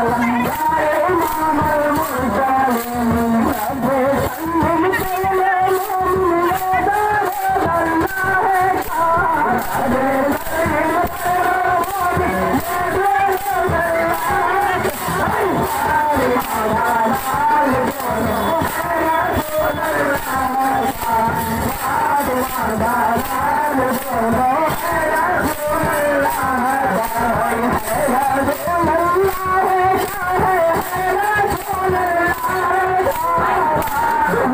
Oh,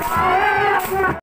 Bye.